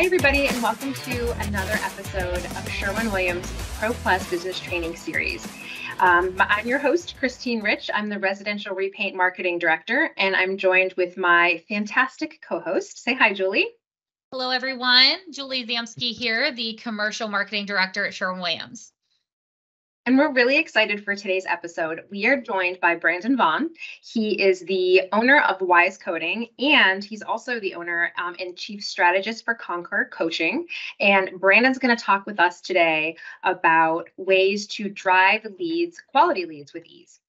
Hi, everybody, and welcome to another episode of Sherwin Williams Pro Plus Business Training Series. Um, I'm your host, Christine Rich. I'm the Residential Repaint Marketing Director, and I'm joined with my fantastic co host. Say hi, Julie. Hello, everyone. Julie Zamsky here, the Commercial Marketing Director at Sherwin Williams. And we're really excited for today's episode. We are joined by Brandon Vaughn. He is the owner of Wise Coating, and he's also the owner um, and chief strategist for Conquer Coaching. And Brandon's going to talk with us today about ways to drive leads, quality leads with ease.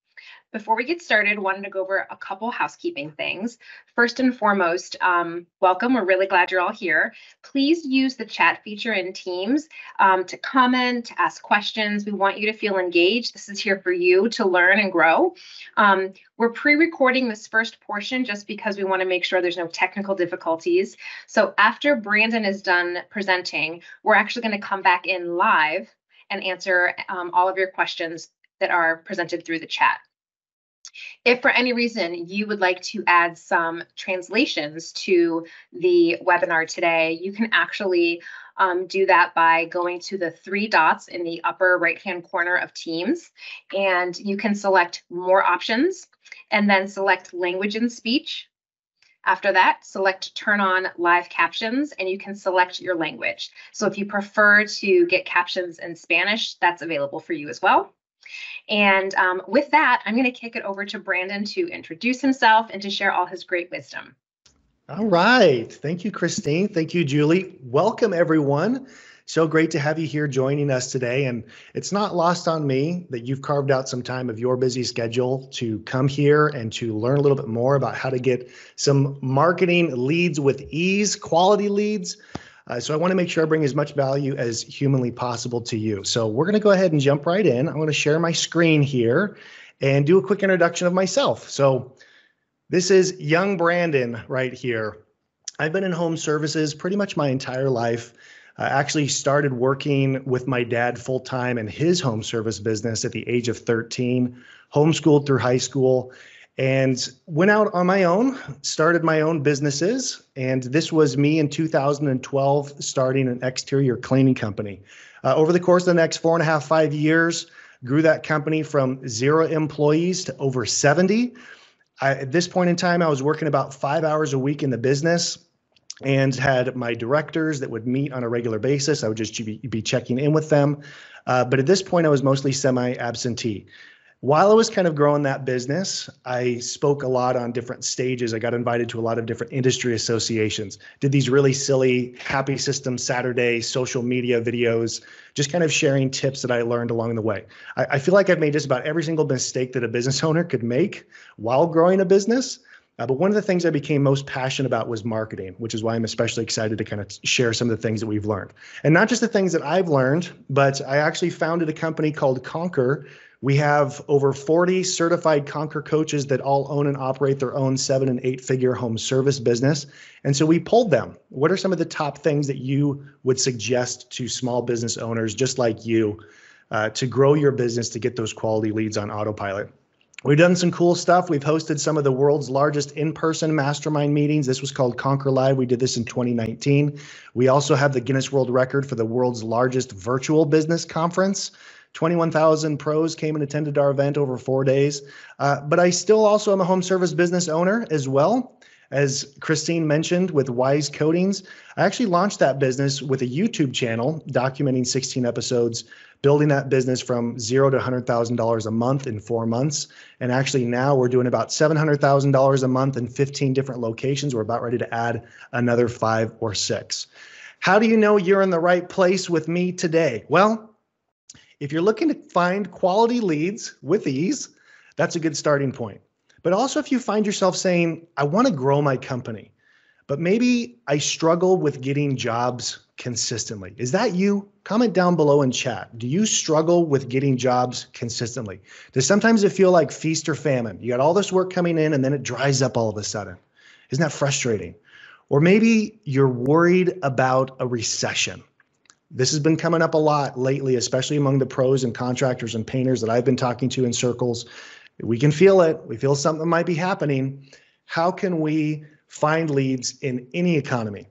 Before we get started, wanted to go over a couple housekeeping things. First and foremost, um, welcome. We're really glad you're all here. Please use the chat feature in Teams um, to comment, to ask questions. We want you to feel engaged. This is here for you to learn and grow. Um, we're pre-recording this first portion just because we want to make sure there's no technical difficulties. So after Brandon is done presenting, we're actually going to come back in live and answer um, all of your questions that are presented through the chat. If for any reason you would like to add some translations to the webinar today, you can actually um, do that by going to the three dots in the upper right-hand corner of Teams, and you can select more options and then select language and speech. After that, select turn on live captions and you can select your language. So if you prefer to get captions in Spanish, that's available for you as well. And um, with that, I'm going to kick it over to Brandon to introduce himself and to share all his great wisdom. All right. Thank you, Christine. Thank you, Julie. Welcome, everyone. So great to have you here joining us today. And it's not lost on me that you've carved out some time of your busy schedule to come here and to learn a little bit more about how to get some marketing leads with ease, quality leads. Uh, so I want to make sure I bring as much value as humanly possible to you. So we're going to go ahead and jump right in. I'm going to share my screen here and do a quick introduction of myself. So this is young Brandon right here. I've been in home services pretty much my entire life. I actually started working with my dad full time in his home service business at the age of 13, homeschooled through high school, and went out on my own, started my own businesses. And this was me in 2012 starting an exterior cleaning company. Uh, over the course of the next four and a half, five years, grew that company from zero employees to over 70. I, at this point in time, I was working about five hours a week in the business and had my directors that would meet on a regular basis. I would just be, be checking in with them. Uh, but at this point, I was mostly semi absentee while I was kind of growing that business, I spoke a lot on different stages. I got invited to a lot of different industry associations, did these really silly Happy System Saturday social media videos, just kind of sharing tips that I learned along the way. I, I feel like I've made just about every single mistake that a business owner could make while growing a business. Uh, but one of the things I became most passionate about was marketing, which is why I'm especially excited to kind of share some of the things that we've learned. And not just the things that I've learned, but I actually founded a company called Conquer we have over 40 certified Conquer coaches that all own and operate their own seven and eight figure home service business. And so we pulled them. What are some of the top things that you would suggest to small business owners just like you uh, to grow your business to get those quality leads on autopilot? We've done some cool stuff. We've hosted some of the world's largest in person mastermind meetings. This was called Conquer Live. We did this in 2019. We also have the Guinness World Record for the world's largest virtual business conference. 21,000 pros came and attended our event over four days. Uh, but I still also am a home service business owner as well. As Christine mentioned with Wise Coatings, I actually launched that business with a YouTube channel documenting 16 episodes, building that business from zero to $100,000 a month in four months. And actually, now we're doing about $700,000 a month in 15 different locations. We're about ready to add another five or six. How do you know you're in the right place with me today? Well, if you're looking to find quality leads with ease, that's a good starting point. But also, if you find yourself saying, I want to grow my company, but maybe I struggle with getting jobs consistently. Is that you? Comment down below in chat. Do you struggle with getting jobs consistently? Does sometimes it feel like feast or famine? You got all this work coming in and then it dries up all of a sudden. Isn't that frustrating? Or maybe you're worried about a recession. This has been coming up a lot lately, especially among the pros and contractors and painters that I've been talking to in circles. We can feel it. We feel something might be happening. How can we find leads in any economy?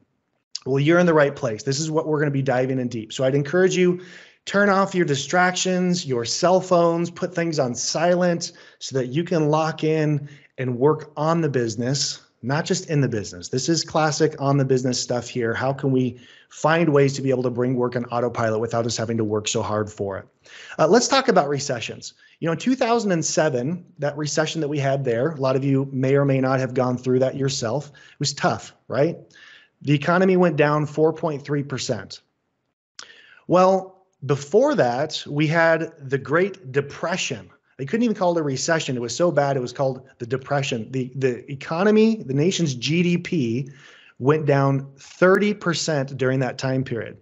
Well, you're in the right place. This is what we're going to be diving in deep. So I'd encourage you turn off your distractions, your cell phones, put things on silent so that you can lock in and work on the business, not just in the business. This is classic on the business stuff here. How can we find ways to be able to bring work on autopilot without us having to work so hard for it? Uh, let's talk about recessions. You know, in 2007, that recession that we had there, a lot of you may or may not have gone through that yourself. It was tough, right? The economy went down 4.3%. Well, before that, we had the Great Depression. They couldn't even call it a recession. It was so bad, it was called the Depression. The, the economy, the nation's GDP, went down 30% during that time period.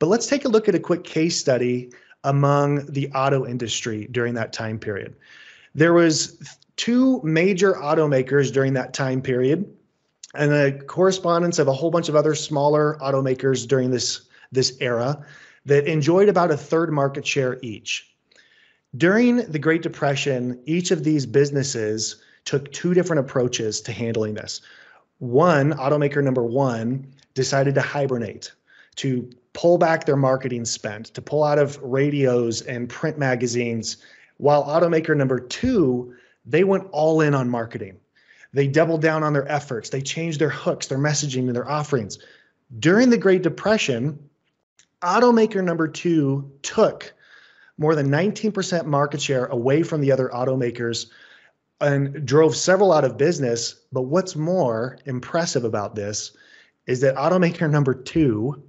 But let's take a look at a quick case study among the auto industry during that time period. There was two major automakers during that time period and a correspondence of a whole bunch of other smaller automakers during this this era that enjoyed about a third market share each. During the Great Depression, each of these businesses took two different approaches to handling this. One, automaker number one, decided to hibernate, to pull back their marketing spend, to pull out of radios and print magazines, while automaker number two, they went all in on marketing. They doubled down on their efforts. They changed their hooks, their messaging, and their offerings. During the Great Depression, automaker number two took more than 19% market share away from the other automakers and drove several out of business. But what's more impressive about this is that automaker number two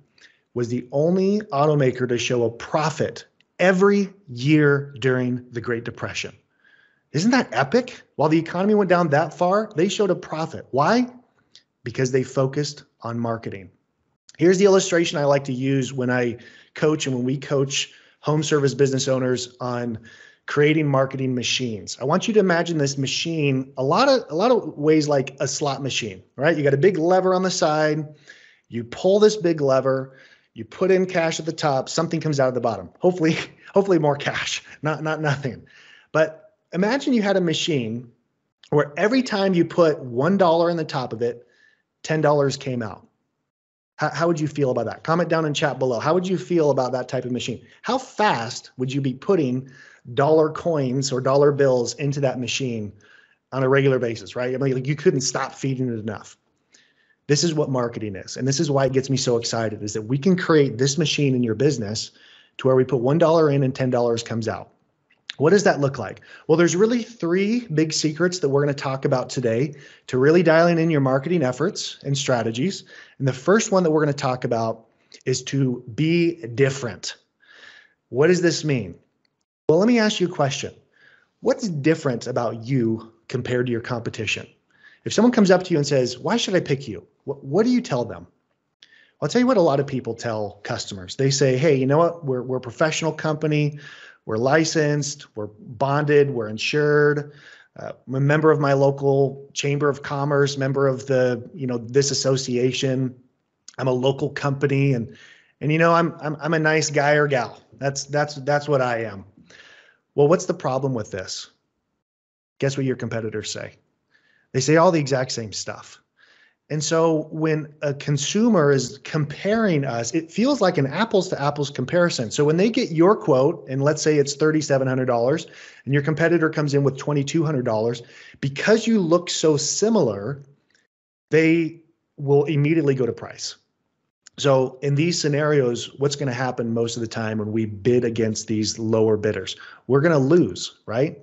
was the only automaker to show a profit every year during the Great Depression. Isn't that epic? While the economy went down that far, they showed a profit. Why? Because they focused on marketing. Here's the illustration I like to use when I coach and when we coach home service business owners on creating marketing machines. I want you to imagine this machine a lot of a lot of ways like a slot machine, right? You got a big lever on the side, you pull this big lever, you put in cash at the top, something comes out of the bottom. Hopefully, hopefully more cash, not not nothing. But imagine you had a machine where every time you put $1 in the top of it, $10 came out. How, how would you feel about that? Comment down in chat below. How would you feel about that type of machine? How fast would you be putting dollar coins or dollar bills into that machine on a regular basis, right? I mean, like you couldn't stop feeding it enough. This is what marketing is. And this is why it gets me so excited is that we can create this machine in your business to where we put $1 in and $10 comes out. What does that look like? Well, there's really three big secrets that we're going to talk about today to really dialing in your marketing efforts and strategies. And the first one that we're going to talk about is to be different. What does this mean? Well, let me ask you a question. What's different about you compared to your competition? If someone comes up to you and says, Why should I pick you? What, what do you tell them? I'll tell you what a lot of people tell customers. They say, Hey, you know what? We're, we're a professional company. We're licensed, we're bonded, we're insured. Uh, I'm a member of my local chamber of commerce, member of the, you know, this association. I'm a local company and and you know, I'm I'm I'm a nice guy or gal. That's that's that's what I am. Well, what's the problem with this? Guess what your competitors say? They say all the exact same stuff. And so when a consumer is comparing us, it feels like an apples to apples comparison. So when they get your quote, and let's say it's $3,700, and your competitor comes in with $2,200, because you look so similar, they will immediately go to price. So in these scenarios, what's going to happen most of the time when we bid against these lower bidders? We're going to lose, right?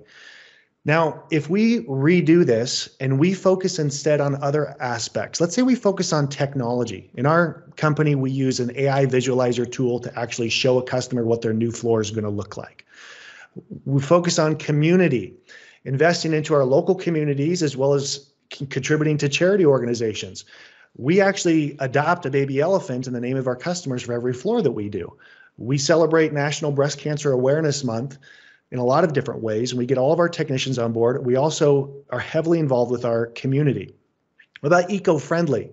Now, if we redo this and we focus instead on other aspects, let's say we focus on technology. In our company, we use an AI visualizer tool to actually show a customer what their new floor is going to look like. We focus on community, investing into our local communities as well as contributing to charity organizations. We actually adopt a baby elephant in the name of our customers for every floor that we do. We celebrate National Breast Cancer Awareness Month in a lot of different ways, and we get all of our technicians on board. We also are heavily involved with our community. What about eco-friendly?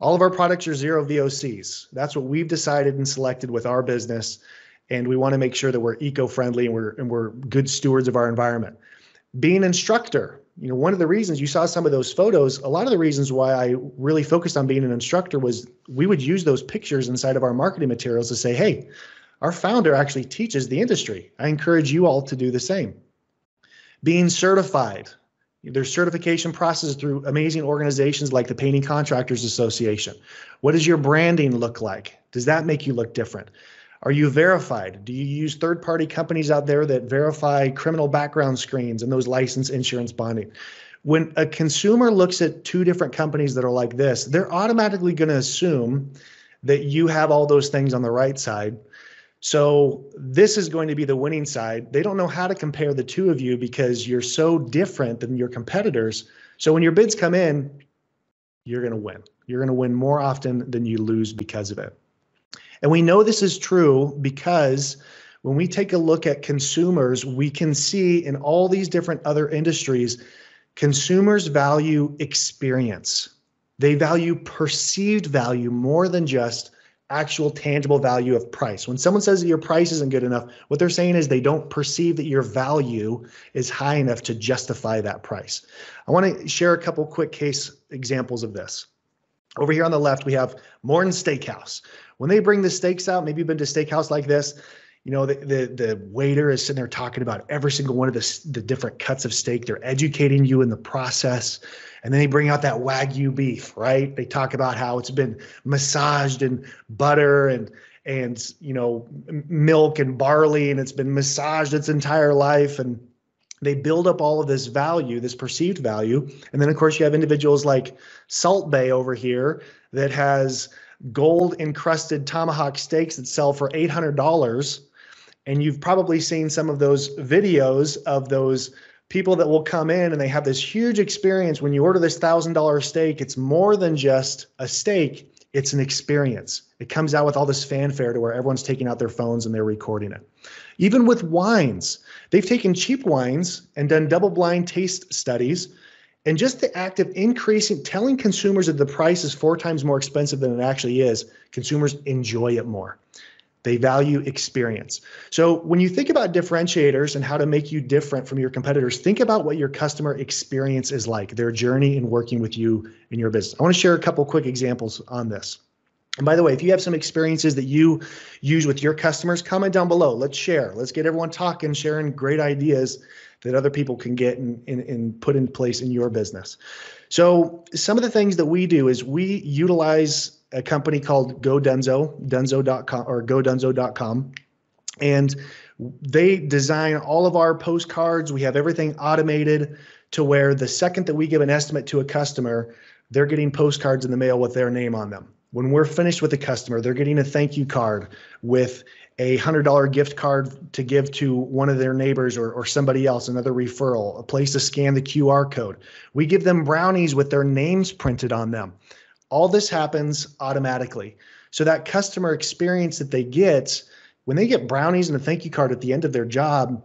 All of our products are zero VOCs. That's what we've decided and selected with our business, and we want to make sure that we're eco-friendly and we're and we're good stewards of our environment. Being an instructor, you know, one of the reasons you saw some of those photos, a lot of the reasons why I really focused on being an instructor was we would use those pictures inside of our marketing materials to say, hey, our founder actually teaches the industry. I encourage you all to do the same. Being certified. There's certification processes through amazing organizations like the Painting Contractors Association. What does your branding look like? Does that make you look different? Are you verified? Do you use third party companies out there that verify criminal background screens and those license insurance bonding? When a consumer looks at two different companies that are like this, they're automatically going to assume that you have all those things on the right side so this is going to be the winning side. They don't know how to compare the two of you because you're so different than your competitors. So when your bids come in, you're going to win. You're going to win more often than you lose because of it. And we know this is true because when we take a look at consumers, we can see in all these different other industries, consumers value experience. They value perceived value more than just actual tangible value of price. When someone says that your price isn't good enough, what they're saying is they don't perceive that your value is high enough to justify that price. I want to share a couple quick case examples of this. Over here on the left, we have Morton Steakhouse. When they bring the steaks out, maybe you've been to steakhouse like this, you know, the, the, the waiter is sitting there talking about every single one of the, the different cuts of steak. They're educating you in the process. And then they bring out that Wagyu beef, right? They talk about how it's been massaged in butter and and you know milk and barley and it's been massaged its entire life and they build up all of this value this perceived value and then of course you have individuals like Salt Bae over here that has gold encrusted tomahawk steaks that sell for $800 and you've probably seen some of those videos of those people that will come in and they have this huge experience. When you order this thousand dollar steak it's more than just a steak. It's an experience. It comes out with all this fanfare to where everyone's taking out their phones and they're recording it. Even with wines they've taken cheap wines and done double blind taste studies. And just the act of increasing telling consumers that the price is four times more expensive than it actually is consumers enjoy it more they value experience. So when you think about differentiators and how to make you different from your competitors, think about what your customer experience is like, their journey in working with you in your business. I want to share a couple quick examples on this. And by the way, if you have some experiences that you use with your customers, comment down below. Let's share. Let's get everyone talking, sharing great ideas that other people can get and, and, and put in place in your business. So some of the things that we do is we utilize a company called GoDunzo, Dunzo.com or GoDunzo.com, and they design all of our postcards. We have everything automated to where the second that we give an estimate to a customer, they're getting postcards in the mail with their name on them. When we're finished with the customer, they're getting a thank you card with a $100 gift card to give to one of their neighbors or, or somebody else, another referral, a place to scan the QR code. We give them brownies with their names printed on them. All this happens automatically. So that customer experience that they get when they get brownies and a thank you card at the end of their job,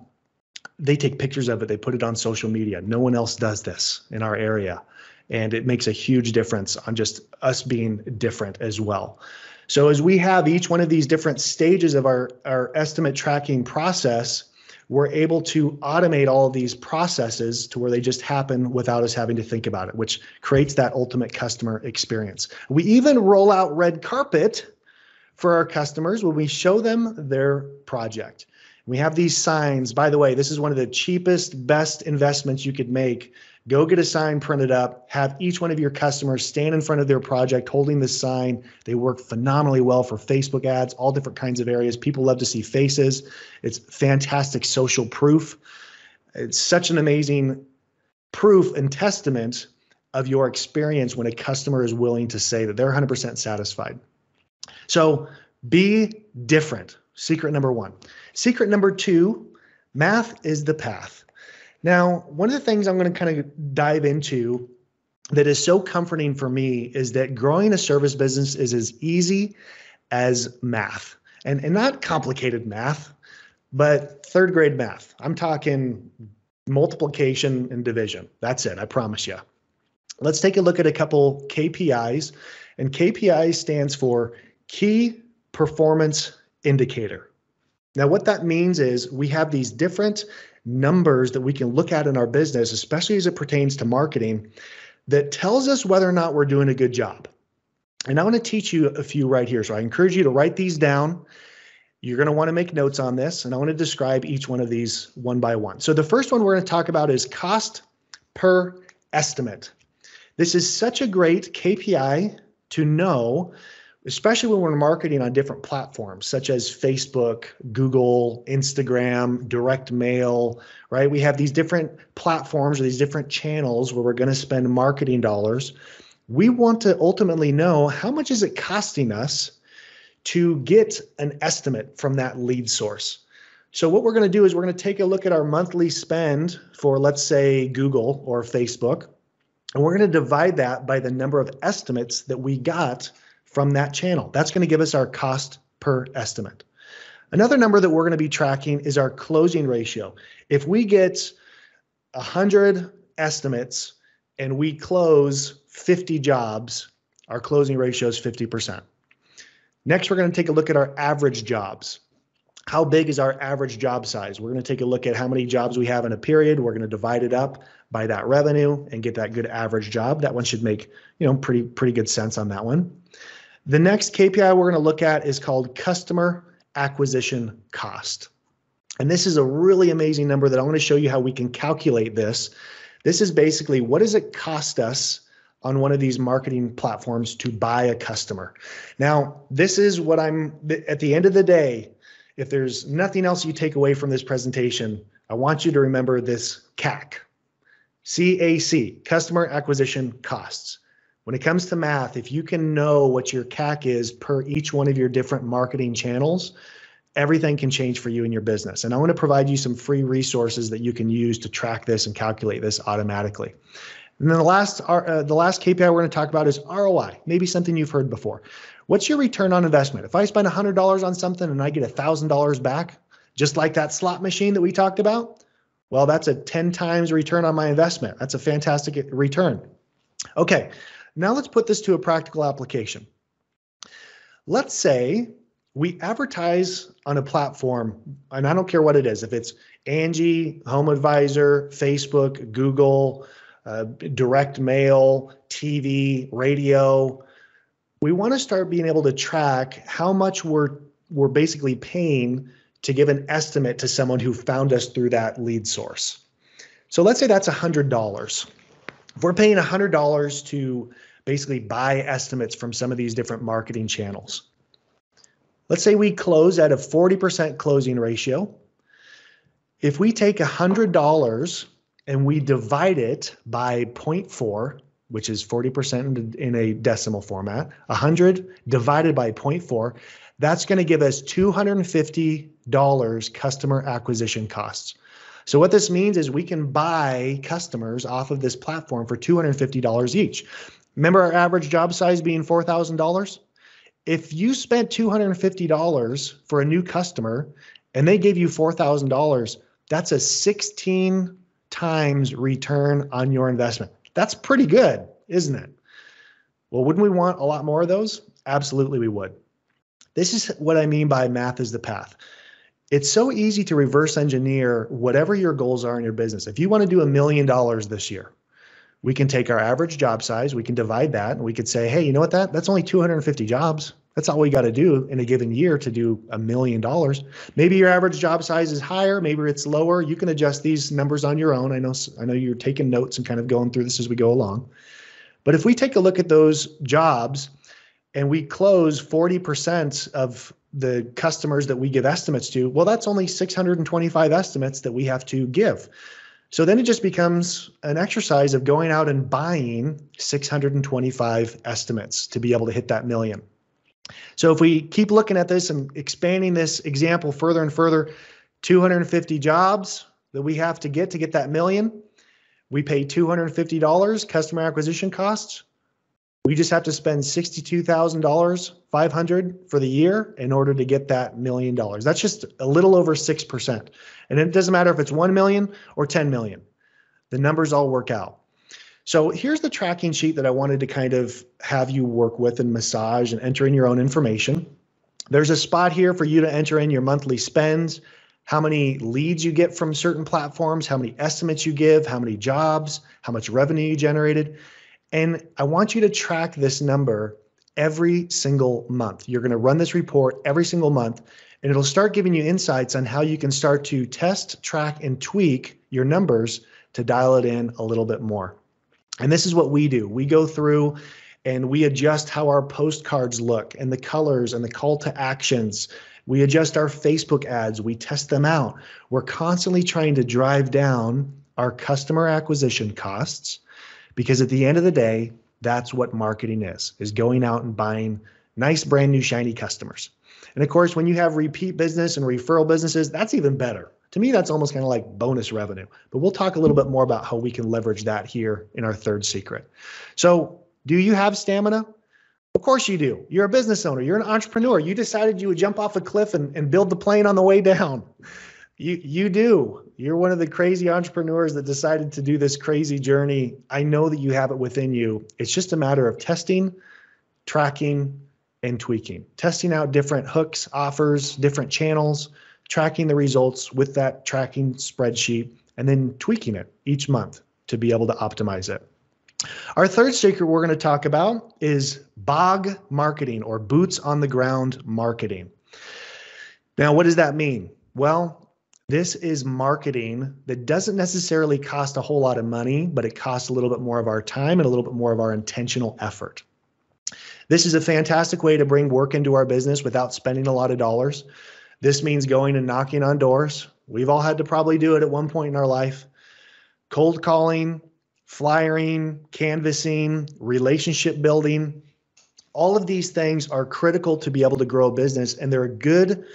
they take pictures of it, they put it on social media. No one else does this in our area. And it makes a huge difference on just us being different as well. So as we have each one of these different stages of our, our estimate tracking process, we're able to automate all of these processes to where they just happen without us having to think about it, which creates that ultimate customer experience. We even roll out red carpet for our customers when we show them their project. We have these signs. By the way, this is one of the cheapest, best investments you could make Go get a sign printed up, have each one of your customers stand in front of their project holding this sign. They work phenomenally well for Facebook ads, all different kinds of areas. People love to see faces. It's fantastic social proof. It's such an amazing proof and testament of your experience when a customer is willing to say that they're 100% satisfied. So be different. Secret number one. Secret number two math is the path. Now, one of the things I'm going to kind of dive into that is so comforting for me is that growing a service business is as easy as math and, and not complicated math, but third grade math. I'm talking multiplication and division. That's it, I promise you. Let's take a look at a couple KPIs. And KPI stands for Key Performance Indicator. Now, what that means is we have these different numbers that we can look at in our business, especially as it pertains to marketing, that tells us whether or not we're doing a good job. And I want to teach you a few right here. So I encourage you to write these down. You're going to want to make notes on this, and I want to describe each one of these one by one. So the first one we're going to talk about is cost per estimate. This is such a great KPI to know especially when we're marketing on different platforms such as Facebook, Google, Instagram, direct mail, right? We have these different platforms or these different channels where we're going to spend marketing dollars. We want to ultimately know how much is it costing us to get an estimate from that lead source. So what we're going to do is we're going to take a look at our monthly spend for let's say Google or Facebook and we're going to divide that by the number of estimates that we got from that channel. That's going to give us our cost per estimate. Another number that we're going to be tracking is our closing ratio. If we get 100 estimates and we close 50 jobs, our closing ratio is 50%. Next, we're going to take a look at our average jobs. How big is our average job size? We're going to take a look at how many jobs we have in a period. We're going to divide it up by that revenue and get that good average job. That one should make, you know, pretty pretty good sense on that one. The next KPI we're going to look at is called customer acquisition cost. And this is a really amazing number that I want to show you how we can calculate this. This is basically what does it cost us on one of these marketing platforms to buy a customer. Now, this is what I'm at the end of the day, if there's nothing else you take away from this presentation, I want you to remember this CAC. CAC, customer acquisition costs. When it comes to math, if you can know what your CAC is per each one of your different marketing channels, everything can change for you in your business. And I want to provide you some free resources that you can use to track this and calculate this automatically. And then the last, uh, the last KPI we're going to talk about is ROI, maybe something you've heard before. What's your return on investment? If I spend $100 on something and I get $1,000 back, just like that slot machine that we talked about, well, that's a 10 times return on my investment. That's a fantastic return. Okay, now let's put this to a practical application. Let's say we advertise on a platform, and I don't care what it is, if it's Angie, Home Advisor, Facebook, Google, uh, direct mail, TV, radio. We want to start being able to track how much we're we're basically paying to give an estimate to someone who found us through that lead source. So let's say that's $100. If we're paying $100 to basically buy estimates from some of these different marketing channels, let's say we close at a 40% closing ratio. If we take $100 and we divide it by 0.4, which is 40% in a decimal format, 100 divided by 0.4, that's going to give us $250 customer acquisition costs. So what this means is we can buy customers off of this platform for $250 each. Remember our average job size being $4,000? If you spent $250 for a new customer and they gave you $4,000, that's a 16 times return on your investment. That's pretty good, isn't it? Well, wouldn't we want a lot more of those? Absolutely, we would. This is what I mean by math is the path it's so easy to reverse engineer whatever your goals are in your business. If you want to do a million dollars this year, we can take our average job size, we can divide that, and we could say, hey, you know what? That that's only 250 jobs. That's all we got to do in a given year to do a million dollars. Maybe your average job size is higher, maybe it's lower. You can adjust these numbers on your own. I know I know you're taking notes and kind of going through this as we go along. But if we take a look at those jobs and we close 40% of the customers that we give estimates to, well, that's only 625 estimates that we have to give. So then it just becomes an exercise of going out and buying 625 estimates to be able to hit that million. So if we keep looking at this and expanding this example further and further, 250 jobs that we have to get to get that million, we pay $250 customer acquisition costs. We just have to spend $62,000, 500 for the year in order to get that million dollars. That's just a little over 6%. And it doesn't matter if it's 1 million or 10 million. The numbers all work out. So here's the tracking sheet that I wanted to kind of have you work with and massage and enter in your own information. There's a spot here for you to enter in your monthly spends, how many leads you get from certain platforms, how many estimates you give, how many jobs, how much revenue you generated. And I want you to track this number every single month. You're going to run this report every single month, and it'll start giving you insights on how you can start to test, track, and tweak your numbers to dial it in a little bit more. And this is what we do. We go through and we adjust how our postcards look and the colors and the call to actions. We adjust our Facebook ads, we test them out. We're constantly trying to drive down our customer acquisition costs because at the end of the day, that's what marketing is, is going out and buying nice brand new shiny customers. And of course, when you have repeat business and referral businesses, that's even better. To me, that's almost kind of like bonus revenue. But we'll talk a little bit more about how we can leverage that here in our third secret. So, do you have stamina? Of course you do. You're a business owner, you're an entrepreneur. You decided you would jump off a cliff and, and build the plane on the way down. You you do. You're one of the crazy entrepreneurs that decided to do this crazy journey. I know that you have it within you. It's just a matter of testing, tracking, and tweaking. Testing out different hooks, offers, different channels, tracking the results with that tracking spreadsheet, and then tweaking it each month to be able to optimize it. Our third secret we're going to talk about is BOG marketing or boots on the ground marketing. Now, what does that mean? Well, this is marketing that doesn't necessarily cost a whole lot of money, but it costs a little bit more of our time and a little bit more of our intentional effort. This is a fantastic way to bring work into our business without spending a lot of dollars. This means going and knocking on doors. We've all had to probably do it at one point in our life. Cold calling, flyering, canvassing, relationship building. All of these things are critical to be able to grow a business, and they're a good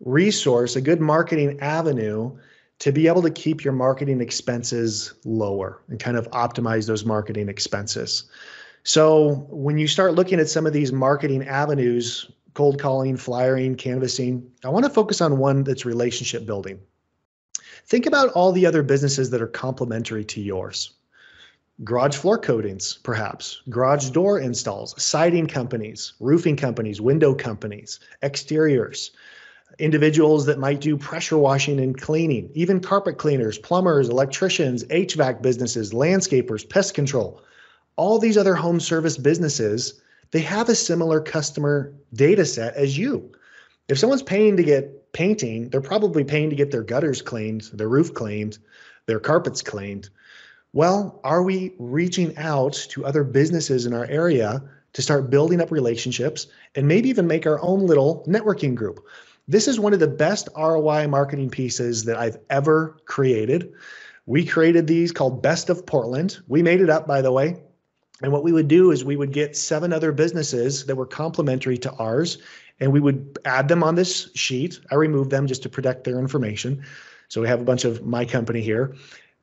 resource, a good marketing avenue to be able to keep your marketing expenses lower and kind of optimize those marketing expenses. So, when you start looking at some of these marketing avenues, cold calling, flyering, canvassing, I want to focus on one that's relationship building. Think about all the other businesses that are complementary to yours garage floor coatings, perhaps, garage door installs, siding companies, roofing companies, window companies, exteriors, individuals that might do pressure washing and cleaning, even carpet cleaners, plumbers, electricians, HVAC businesses, landscapers, pest control. All these other home service businesses, they have a similar customer data set as you. If someone's paying to get painting, they're probably paying to get their gutters cleaned, their roof cleaned, their carpets cleaned. Well, are we reaching out to other businesses in our area to start building up relationships and maybe even make our own little networking group? This is one of the best ROI marketing pieces that I've ever created. We created these called Best of Portland. We made it up, by the way. And what we would do is we would get seven other businesses that were complementary to ours, and we would add them on this sheet. I removed them just to protect their information. So we have a bunch of my company here.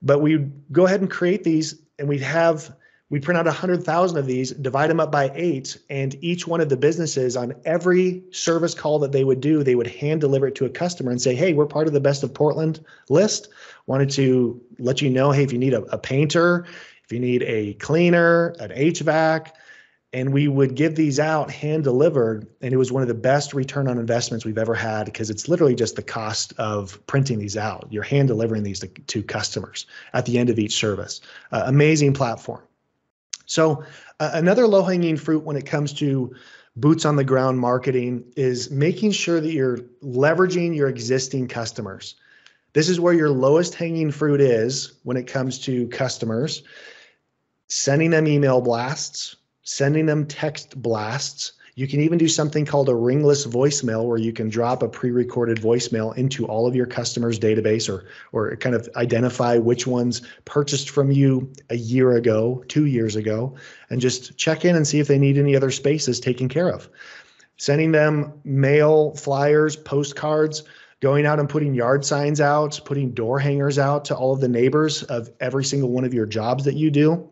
But we would go ahead and create these, and we'd have we print out 100,000 of these, divide them up by eight, and each one of the businesses on every service call that they would do, they would hand deliver it to a customer and say, Hey, we're part of the Best of Portland list. Wanted to let you know, hey, if you need a, a painter, if you need a cleaner, an HVAC, and we would give these out hand delivered and it was one of the best return on investments we've ever had because it's literally just the cost of printing these out. You're hand delivering these to, to customers at the end of each service. Uh, amazing platform so uh, another low hanging fruit when it comes to boots on the ground marketing is making sure that you're leveraging your existing customers this is where your lowest hanging fruit is when it comes to customers sending them email blasts sending them text blasts. You can even do something called a ringless voicemail where you can drop a pre-recorded voicemail into all of your customers database or or kind of identify which ones purchased from you a year ago, 2 years ago and just check in and see if they need any other spaces taken care of. Sending them mail, flyers, postcards, going out and putting yard signs out, putting door hangers out to all of the neighbors of every single one of your jobs that you do.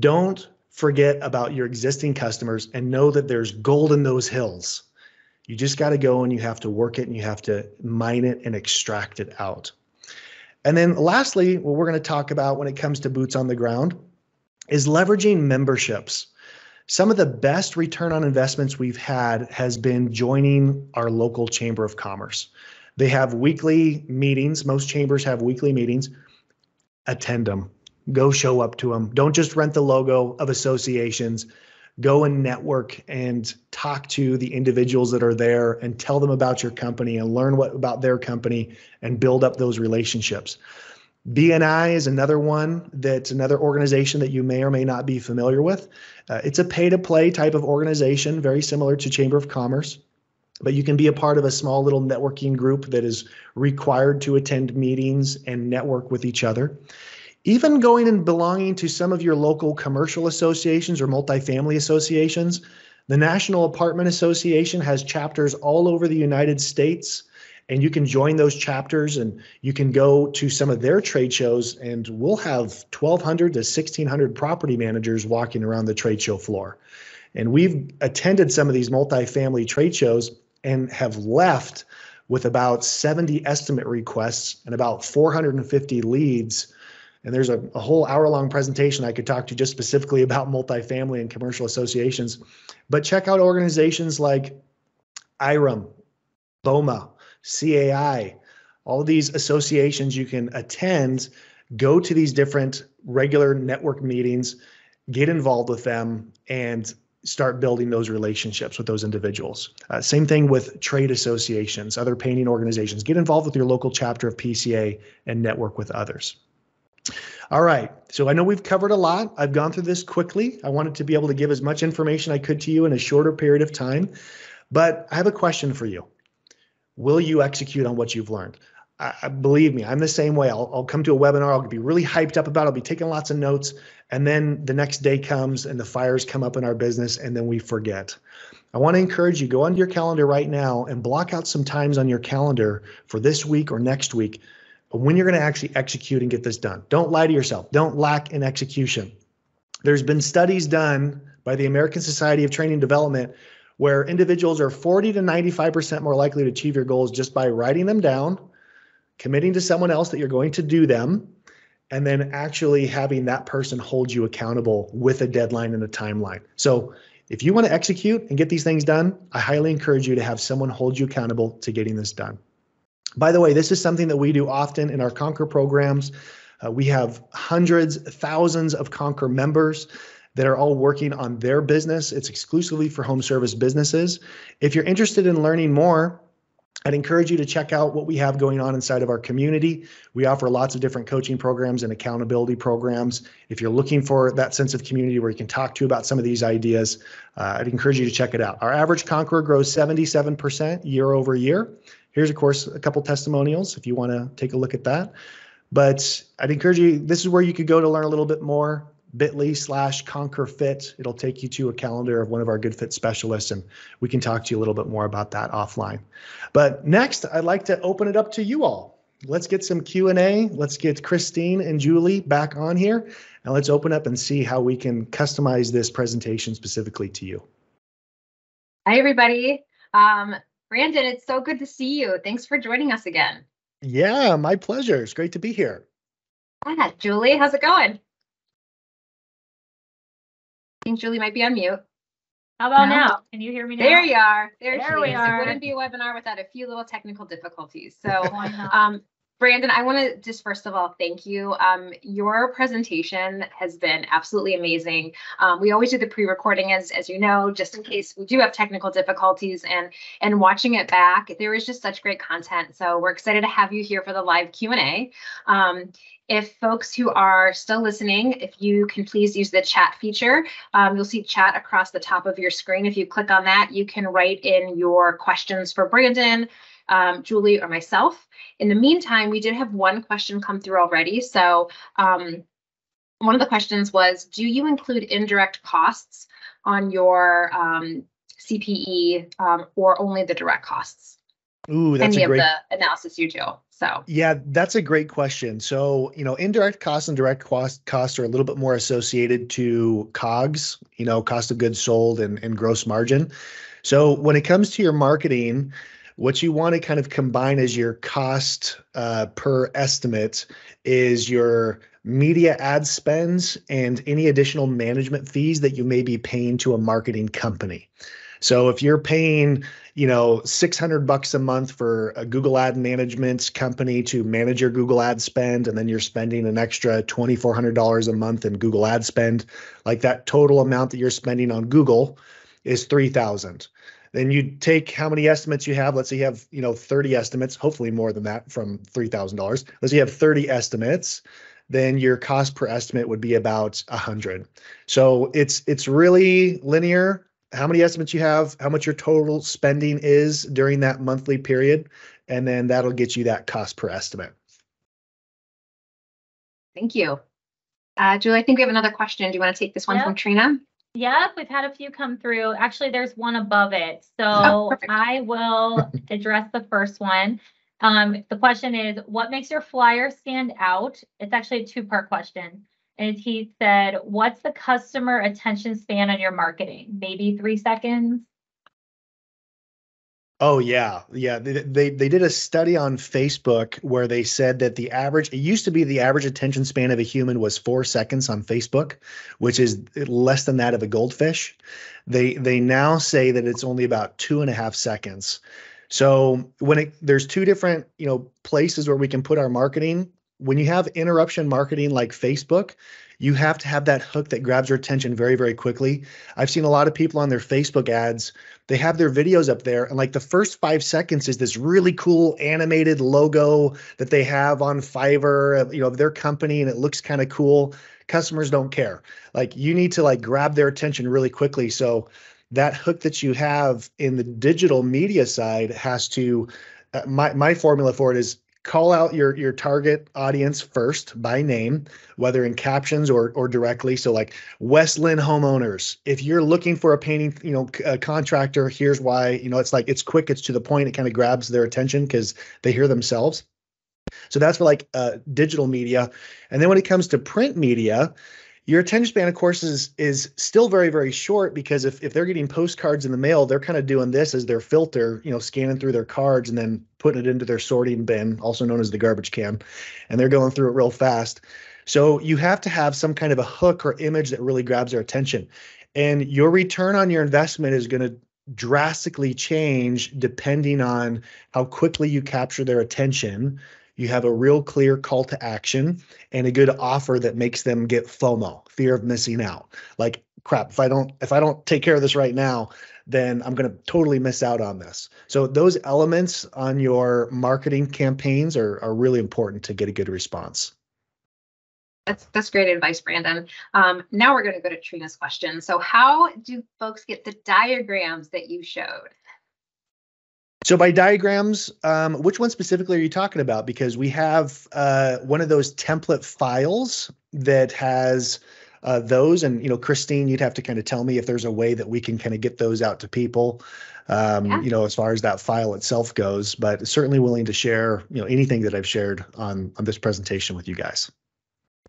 Don't forget about your existing customers and know that there's gold in those hills. You just got to go and you have to work it and you have to mine it and extract it out. And then lastly, what we're going to talk about when it comes to boots on the ground is leveraging memberships. Some of the best return on investments we've had has been joining our local chamber of commerce. They have weekly meetings. Most chambers have weekly meetings. Attend them. Go show up to them. Don't just rent the logo of associations. Go and network and talk to the individuals that are there and tell them about your company and learn what about their company and build up those relationships. BNI is another one that's another organization that you may or may not be familiar with. Uh, it's a pay to play type of organization, very similar to Chamber of Commerce, but you can be a part of a small little networking group that is required to attend meetings and network with each other. Even going and belonging to some of your local commercial associations or multifamily associations. The National Apartment Association has chapters all over the United States and you can join those chapters and you can go to some of their trade shows and we'll have 1200 to 1600 property managers walking around the trade show floor and we've attended some of these multifamily trade shows and have left with about 70 estimate requests and about 450 leads and there's a, a whole hour long presentation I could talk to just specifically about multifamily and commercial associations. But check out organizations like IREM, BOMA, CAI, all these associations you can attend, go to these different regular network meetings, get involved with them, and start building those relationships with those individuals. Uh, same thing with trade associations, other painting organizations. Get involved with your local chapter of PCA and network with others. All right, so I know we've covered a lot. I've gone through this quickly. I wanted to be able to give as much information I could to you in a shorter period of time, but I have a question for you will you execute on what you've learned? I, believe me, I'm the same way. I'll, I'll come to a webinar, I'll be really hyped up about it, I'll be taking lots of notes, and then the next day comes and the fires come up in our business, and then we forget. I want to encourage you go onto your calendar right now and block out some times on your calendar for this week or next week when you're going to actually execute and get this done. Don't lie to yourself. Don't lack in execution. There's been studies done by the American Society of Training Development where individuals are 40 to 95% more likely to achieve your goals just by writing them down, committing to someone else that you're going to do them, and then actually having that person hold you accountable with a deadline and a timeline. So if you want to execute and get these things done, I highly encourage you to have someone hold you accountable to getting this done. By the way, this is something that we do often in our Conquer programs. Uh, we have hundreds, thousands of Conquer members that are all working on their business. It's exclusively for home service businesses. If you're interested in learning more, I'd encourage you to check out what we have going on inside of our community. We offer lots of different coaching programs and accountability programs. If you're looking for that sense of community where you can talk to about some of these ideas, uh, I'd encourage you to check it out. Our average Conqueror grows 77% year over year. Here's, of course, a couple testimonials if you want to take a look at that. But I'd encourage you, this is where you could go to learn a little bit more bit.ly slash conquer fit. It'll take you to a calendar of one of our good fit specialists, and we can talk to you a little bit more about that offline. But next, I'd like to open it up to you all. Let's get some Q&A. Let's get Christine and Julie back on here, and let's open up and see how we can customize this presentation specifically to you. Hi, everybody. Um, Brandon, it's so good to see you. Thanks for joining us again. Yeah, my pleasure. It's great to be here. Yeah, Julie, how's it going? I think Julie might be on mute. How about no. now? Can you hear me now? There you are. There, there we is. are. It wouldn't be a webinar without a few little technical difficulties. So, um, Brandon, I want to just first of all thank you. Um, your presentation has been absolutely amazing. Um, we always do the pre-recording, as as you know, just in case we do have technical difficulties. And and watching it back, there is just such great content. So we're excited to have you here for the live Q and A. Um, if folks who are still listening, if you can please use the chat feature, um, you'll see chat across the top of your screen. If you click on that, you can write in your questions for Brandon, um, Julie, or myself. In the meantime, we did have one question come through already. So um, one of the questions was, do you include indirect costs on your um, CPE um, or only the direct costs? Ooh, that's Any a great... of the analysis you do. So yeah, that's a great question. So you know, indirect costs and direct cost costs are a little bit more associated to COGS, you know, cost of goods sold and, and gross margin. So when it comes to your marketing, what you want to kind of combine as your cost uh, per estimate is your media ad spends and any additional management fees that you may be paying to a marketing company. So if you're paying you know, 600 bucks a month for a Google ad management company to manage your Google ad spend. And then you're spending an extra $2,400 a month in Google ad spend. Like that total amount that you're spending on Google is 3000 then you take how many estimates you have. Let's say you have, you know, 30 estimates, hopefully more than that from $3,000. Let's say you have 30 estimates, then your cost per estimate would be about 100. So it's it's really linear. How many estimates you have, how much your total spending is during that monthly period, and then that'll get you that cost per estimate. Thank you. Uh, Julie, I think we have another question. Do you want to take this one Yeah. from Trina? Yep, we've had a few come through. Actually, there's one above it. Oh, So perfect. I will address the first one. Um, the question is, what makes your flyer stand out? It's actually a two-part question. And he said, what's the customer attention span on your marketing? Maybe three seconds? Oh yeah, yeah. They, they they did a study on Facebook where they said that the average it used to be the average attention span of a human was four seconds on Facebook, which is less than that of a goldfish. They they now say that it's only about two and a half seconds. So when it there's two different you know places where we can put our marketing. When you have interruption marketing like Facebook, you have to have that hook that grabs your attention very very quickly. I've seen a lot of people on their Facebook ads they have their videos up there and like the first five seconds is this really cool animated logo that they have on fiverr you know of their company and it looks kind of cool. Customers don't care. Like you need to like grab their attention really quickly. So that hook that you have in the digital media side has to uh, my my formula for it is call out your your target audience first by name whether in captions or or directly so like West Linn homeowners. If you're looking for a painting, you know, contractor, here's why. You know, it's like it's quick, it's to the point, it kind of grabs their attention because they hear themselves. So that's for like uh, digital media, and then when it comes to print media, your attention span, of course, is is still very very short because if if they're getting postcards in the mail, they're kind of doing this as their filter, you know, scanning through their cards and then putting it into their sorting bin, also known as the garbage can, and they're going through it real fast. So you have to have some kind of a hook or image that really grabs their attention. And your return on your investment is going to drastically change depending on how quickly you capture their attention. You have a real clear call to action and a good offer that makes them get FOMO, fear of missing out. Like crap, if I don't if I don't take care of this right now, then I'm going to totally miss out on this. So those elements on your marketing campaigns are are really important to get a good response. That's that's great advice, Brandon. Um, now we're going to go to Trina's question. So, how do folks get the diagrams that you showed? So by diagrams, um, which one specifically are you talking about? Because we have uh, one of those template files that has uh, those, and you know, Christine, you'd have to kind of tell me if there's a way that we can kind of get those out to people. Um, Yeah. You know, as far as that file itself goes, but certainly willing to share, you know, anything that I've shared on on this presentation with you guys.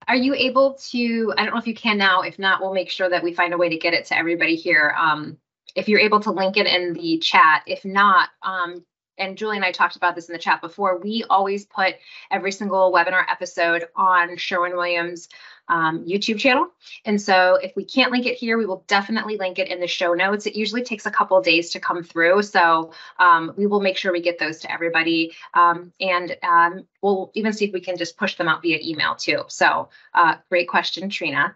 Are you able to? I don't know if you can now. If not, we'll make sure that we find a way to get it to everybody here. Um, if you're able to link it in the chat. If not, um, and Julie and I talked about this in the chat before, we always put every single webinar episode on Sherwin Williams um, YouTube channel. And so if we can't link it here, we will definitely link it in the show notes. It usually takes a couple of days to come through. So um, we will make sure we get those to everybody. Um, and um, we'll even see if we can just push them out via email too. So uh, great question, Trina.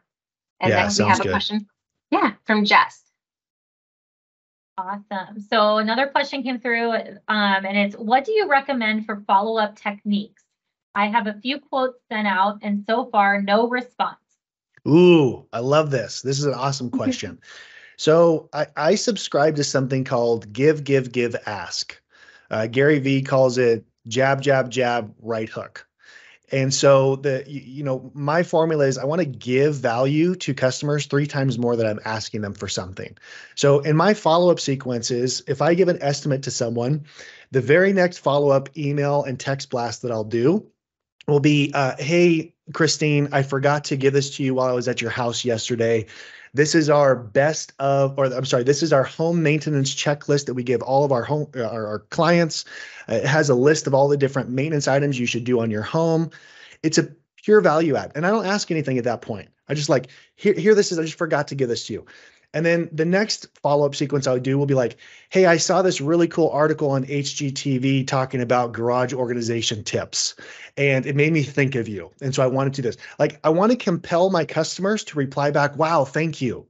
And Yeah, then we have a good. question. Yeah, from Jess. Awesome. So another question came through, um, and it's what do you recommend for follow-up techniques? I have a few quotes sent out, and so far, no response. Ooh, I love this. This is an awesome question. so I, I subscribe to something called give, give, give, ask. Uh, Gary Vee calls it jab, jab, jab, right hook. And so the you, know my formula is I want to give value to customers three times more than I'm asking them for something. So in my follow-up sequences, if I give an estimate to someone, the very next follow-up email and text blast that I'll do will be, uh, hey, Christine, I forgot to give this to you while I was at your house yesterday. This is our best of, or I'm sorry, this is our home maintenance checklist that we give all of our home our, our clients. It has a list of all the different maintenance items you should do on your home. It's a pure value add, and I don't ask anything at that point. I just like here, here this is. I just forgot to give this to you. And then the next follow up sequence I would do will be like, hey, I saw this really cool article on HGTV talking about garage organization tips, and it made me think of you. And so I want to do this. Like, I want to compel my customers to reply back, wow, thank you.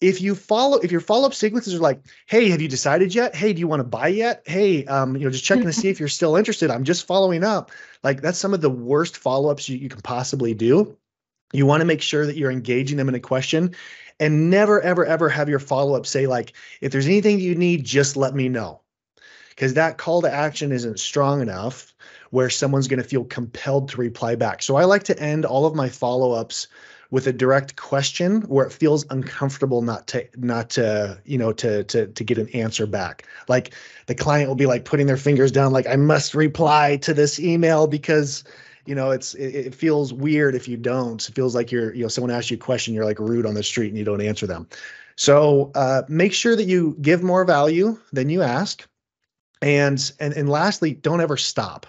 If you follow, if your follow up sequences are like, hey, have you decided yet? Hey, do you want to buy yet? Hey, um, you know, just checking to see if you're still interested. I'm just following up. Like, that's some of the worst follow ups you, you can possibly do. You want to make sure that you're engaging them in a question and never, ever, ever have your follow up say, like, if there's anything you need, just let me know. Because that call to action isn't strong enough where someone's going to feel compelled to reply back. So I like to end all of my follow ups with a direct question where it feels uncomfortable not to not to you know to to to get an answer back like the client will be like putting their fingers down like i must reply to this email because you know it's it, it, feels weird if you don't it feels like you're you know someone asks you a question you're like rude on the street and you don't answer them so uh, make sure that you give more value than you ask and and and lastly don't ever stop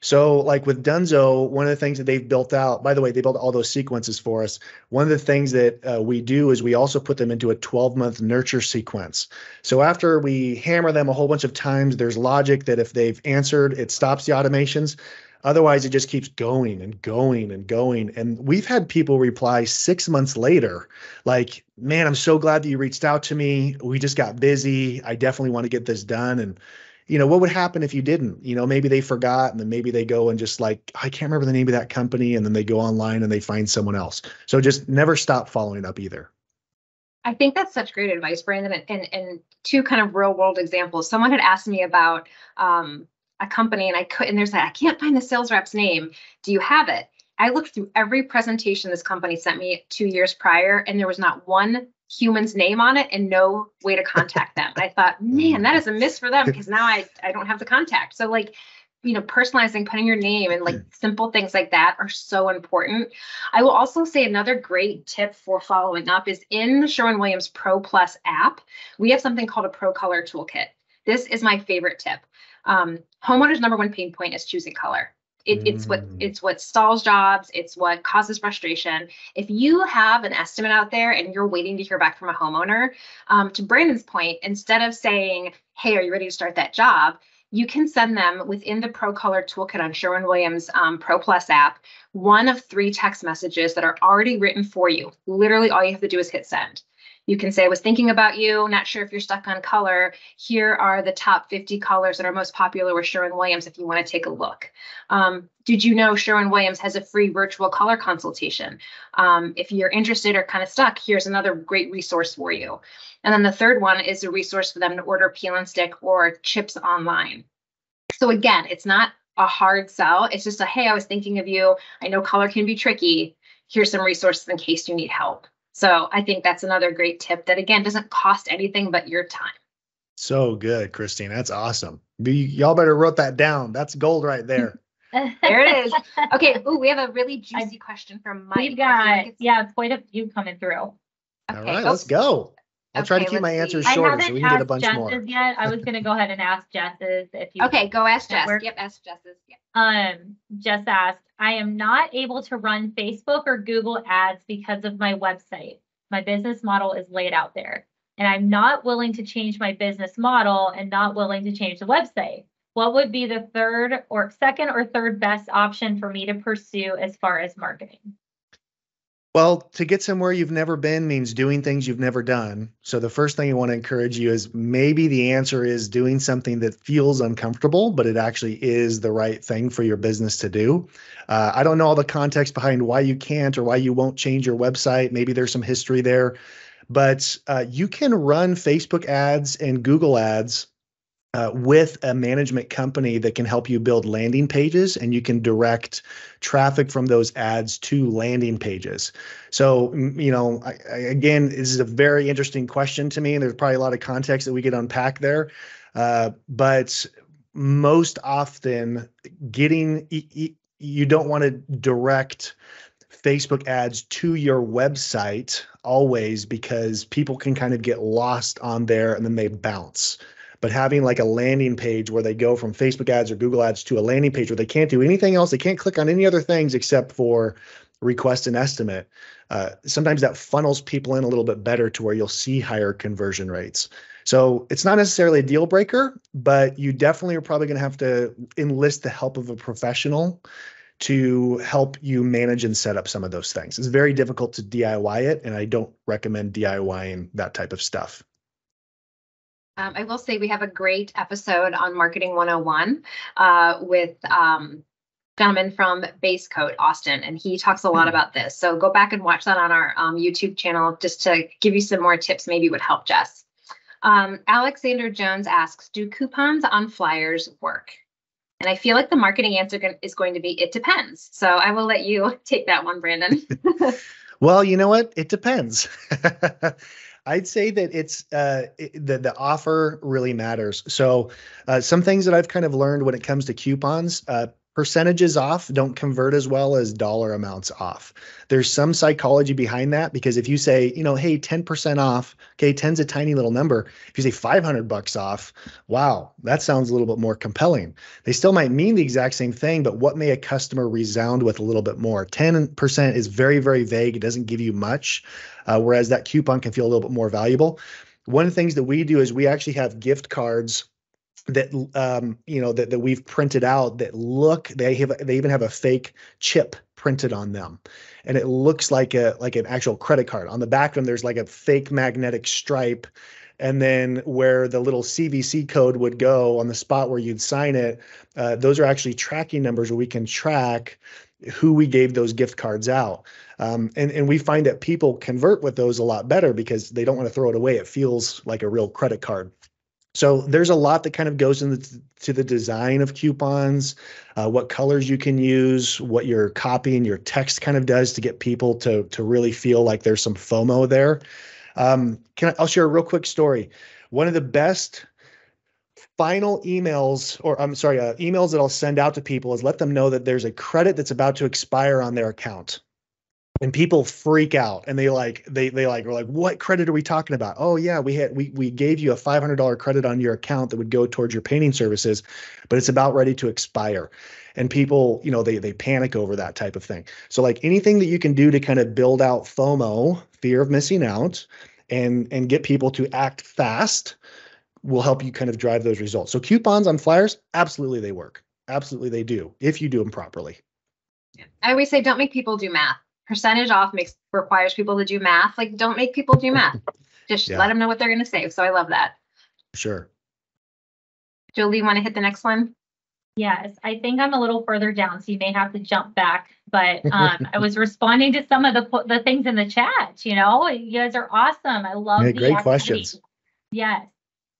so, like with Dunzo, one of the things that they've built out, by the way, they built all those sequences for us. One of the things that uh, we do is we also put them into a 12 month nurture sequence. So, after we hammer them a whole bunch of times, there's logic that if they've answered, it stops the automations. Otherwise, it just keeps going and going and going. And we've had people reply six months later, like, man, I'm so glad that you reached out to me. We just got busy. I definitely want to get this done. And, you know, what would happen if you didn't? You know, maybe they forgot and then maybe they go and just like, I can't remember the name of that company. And then they go online and they find someone else. So just never stop following up either. I think that's such great advice, Brandon. And, and, and two kind of real world examples. Someone had asked me about, um, a company and I couldn't. and there's like, I can't find the sales rep's name. Do you have it? I looked through every presentation this company sent me two years prior, and there was not one human's name on it and no way to contact them. I thought, mm. man, that is a miss for them because now I, I don't have the contact. So like, you know, personalizing, putting your name and like simple things like that are so important. I will also say another great tip for following up is in the Sherwin Williams Pro Plus app, we have something called a Pro Color Toolkit. This is my favorite tip. Um, homeowners' number one pain point is choosing color. It, it's what Mm. it's what stalls jobs. It's what causes frustration. If you have an estimate out there and you're waiting to hear back from a homeowner, um, to Brandon's point, instead of saying, "Hey, are you ready to start that job?" you can send them within the Pro Color Toolkit on Sherwin Williams um, Pro Plus app one of three text messages that are already written for you. Literally, all you have to do is hit send. You can say, I was thinking about you, not sure if you're stuck on color. Here are the top 50 colors that are most popular with Sherwin Williams if you want to take a look. Um, did you know Sherwin Williams has a free virtual color consultation? Um, if you're interested or kind of stuck, here's another great resource for you. And then the third one is a resource for them to order peel and stick or chips online. So again, it's not a hard sell. It's just a, hey, I was thinking of you. I know color can be tricky. Here's some resources in case you need help. So I think that's another great tip that again doesn't cost anything but your time. So good, Christine. That's awesome. Be, y'all better wrote that down. That's gold right there. There it is. Okay. Oh, we have a really juicy question from Mike. We've I feel like got, yeah, quite a few coming through. All Okay, right, oh, let's go. I'll try to okay, keep my let's see. answers I shorter so haven't we can get a asked bunch Jess's more. yet. I was gonna go ahead and ask Jess's if you. Okay, go ask Jess. Network. Yep, ask Jess's. Yep. Um, Jess asked, I am not able to run Facebook or Google ads because of my website. My business model is laid out there. And I'm not willing to change my business model and not willing to change the website. What would be the third or second or third best option for me to pursue as far as marketing? Well, to get somewhere you've never been means doing things you've never done. So the first thing I want to encourage you is maybe the answer is doing something that feels uncomfortable, but it actually is the right thing for your business to do. Uh, I don't know all the context behind why you can't or why you won't change your website. Maybe there's some history there, but uh, you can run Facebook ads and Google ads uh, with a management company that can help you build landing pages and you can direct traffic from those ads to landing pages. So, you know, I, I, again, this is a very interesting question to me, and there's probably a lot of context that we could unpack there. Uh, but most often, getting you don't want to direct Facebook ads to your website always because people can kind of get lost on there and then they bounce but having like a landing page where they go from Facebook ads or Google ads to a landing page where they can't do anything else, they can't click on any other things except for request an estimate, uh, sometimes that funnels people in a little bit better to where you'll see higher conversion rates. So it's not necessarily a deal breaker, but you definitely are probably going to have to enlist the help of a professional to help you manage and set up some of those things. It's very difficult to DIY it, and I don't recommend DIYing that type of stuff. Um, I will say we have a great episode on Marketing 101 uh, with um, gentleman from Base Coat, Austin, and he talks a lot Mhm. about this. So go back and watch that on our um, YouTube channel just to give you some more tips, maybe would help Jess. Um, Alexander Jones asks, do coupons on flyers work? And I feel like the marketing answer is going to be, it depends. So I will let you take that one, Brandon. Well, you know what? It depends. I'd say that it's uh, it, the the offer really matters. So, uh, some things that I've kind of learned when it comes to coupons, uh, percentages off don't convert as well as dollar amounts off. There's some psychology behind that because if you say, you know, hey, 10% off, okay, 10's a tiny little number. If you say 500 bucks off, wow, that sounds a little bit more compelling. They still might mean the exact same thing, but what may a customer resound with a little bit more? 10% is very, very vague. It doesn't give you much, uh, whereas that coupon can feel a little bit more valuable. One of the things that we do is we actually have gift cards that um, you know that, that we've printed out that look they have they even have a fake chip printed on them and it looks like a like an actual credit card on the back of them there's like a fake magnetic stripe and then where the little CVC code would go on the spot where you'd sign it, uh, those are actually tracking numbers where we can track who we gave those gift cards out. Um, and, and we find that people convert with those a lot better because they don't want to throw it away. It feels like a real credit card. So there's a lot that kind of goes into to the design of coupons, uh, what colors you can use, what your copy and your text kind of does to get people to to really feel like there's some FOMO there. Um, can I, I'll share a real quick story. One of the best final emails, or I'm sorry, uh, emails that I'll send out to people is let them know that there's a credit that's about to expire on their account. And people freak out and they like they they like are like what credit are we talking about? Oh yeah, we had we we gave you a $500 credit on your account that would go towards your painting services, but it's about ready to expire. And people, you know, they they panic over that type of thing. So like anything that you can do to kind of build out FOMO, fear of missing out, and and get people to act fast will help you kind of drive those results. So coupons on flyers, absolutely they work. Absolutely they do if you do them properly. I always say, don't make people do math. Percentage off makes requires people to do math. Like, don't make people do math. Just Yeah. let them know what they're going to save. So I love that. Sure. Julie, you want to hit the next one? Yes, I think I'm a little further down, so you may have to jump back. But um, I was responding to some of the the things in the chat. You know, you guys are awesome. I love Yeah, the great activity. questions. Yes.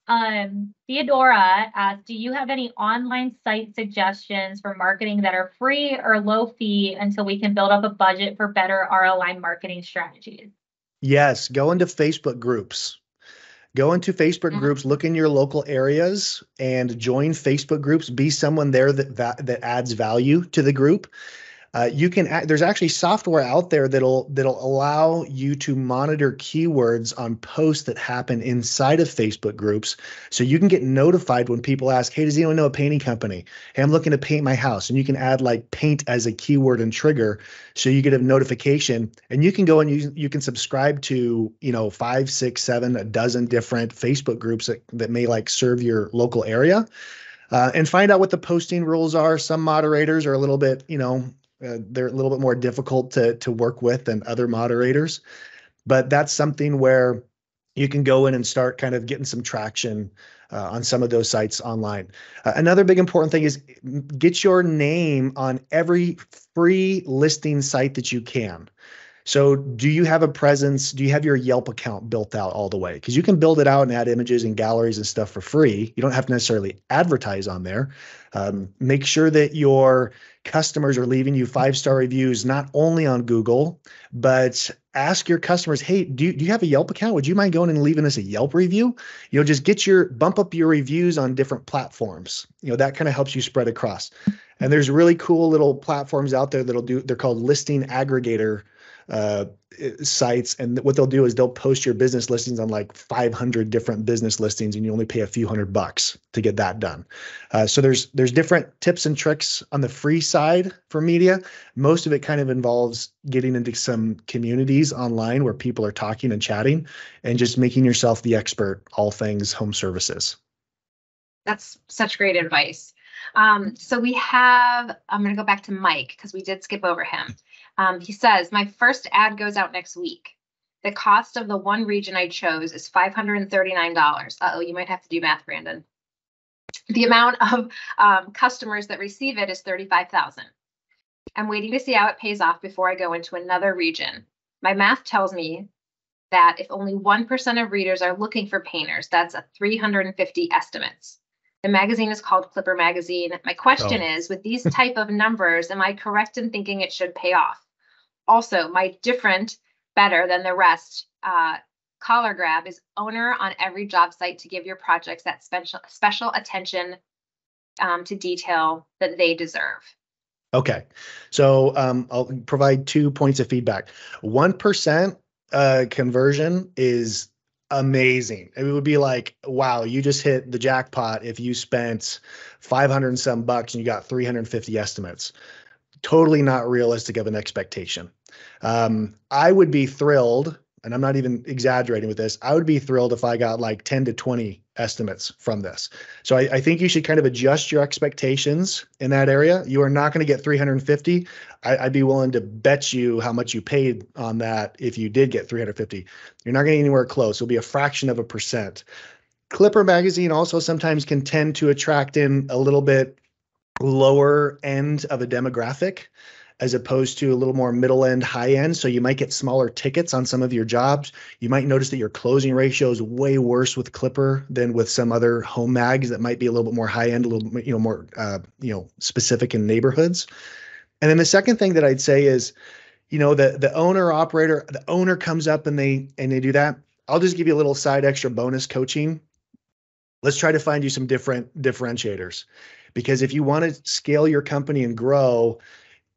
Um, Theodora asked, do you have any online site suggestions for marketing that are free or low fee until we can build up a budget for better ROI marketing strategies? Yes, go into Facebook groups. Go into Facebook Mhm. groups, look in your local areas and join Facebook groups. Be someone there that va- that adds value to the group. Uh, you can there's actually software out there that'll that'll allow you to monitor keywords on posts that happen inside of Facebook groups, so you can get notified when people ask, "Hey, does anyone know a painting company? Hey, I'm looking to paint my house," and you can add like paint as a keyword and trigger, so you get a notification, and you can go and you you can subscribe to you know five, six, seven, a dozen different Facebook groups that that may like serve your local area. Uh, and find out what the posting rules are. Some moderators are a little bit, you know, uh, they're a little bit more difficult to to work with than other moderators, but that's something where you can go in and start kind of getting some traction uh, on some of those sites online. Uh, another big important thing is get your name on every free listing site that you can. So, do you have a presence? Do you have your Yelp account built out all the way? Because you can build it out and add images and galleries and stuff for free. You don't have to necessarily advertise on there. Um, make sure that your customers are leaving you five star reviews, not only on Google, but ask your customers, hey, do you, do you have a Yelp account? Would you mind going and leaving us a Yelp review? You know, just get your bump up your reviews on different platforms. You know, that kind of helps you spread across. And there's really cool little platforms out there that'll do, they're called listing aggregator uh, sites. And what they'll do is they'll post your business listings on like 500 different business listings, and you only pay a few hundred bucks to get that done. Uh, so there's there's different tips and tricks on the free side for media. Most of it kind of involves getting into some communities online where people are talking and chatting, and just making yourself the expert all things home services. That's such great advice. Um, so we have, I'm going to go back to Mike because we did skip over him. Um, he says, My first ad goes out next week. The cost of the one region I chose is $539. Uh oh, you might have to do math, Brandon. The amount of um, customers that receive it is 35,000. I'm waiting to see how it pays off before I go into another region. My math tells me that if only 1% of readers are looking for painters, that's a 350 estimates. The magazine is called Clipper Magazine. My question Oh. is, with these type of numbers, am I correct in thinking it should pay off? Also, my different, better than the rest, uh, collar grab is owner on every job site to give your projects that special special attention um, to detail that they deserve. Okay, so um, I'll provide two points of feedback. One percent uh, conversion is amazing. It would be like, wow, you just hit the jackpot if you spent five hundred and some bucks and you got three hundred and fifty estimates. Totally not realistic of an expectation. Um, I would be thrilled, and I'm not even exaggerating with this. I would be thrilled if I got like ten to twenty estimates from this. So I, I think you should kind of adjust your expectations in that area. You are not going to get 350. I, I'd be willing to bet you how much you paid on that if you did get 350. You're not getting anywhere close. It'll be a fraction of a percent. Clipper magazine also sometimes can tend to attract in a little bit lower end of a demographic as opposed to a little more middle end, high end. So you might get smaller tickets on some of your jobs. You might notice that your closing ratio is way worse with Clipper than with some other home mags that might be a little bit more high end, a little you know, more, uh, you know, specific in neighborhoods. And then the second thing that I'd say is, you know, the the owner operator, the owner comes up and they and they do that. I'll just give you a little side extra bonus coaching. Let's try to find you some different differentiators. Because if you want to scale your company and grow,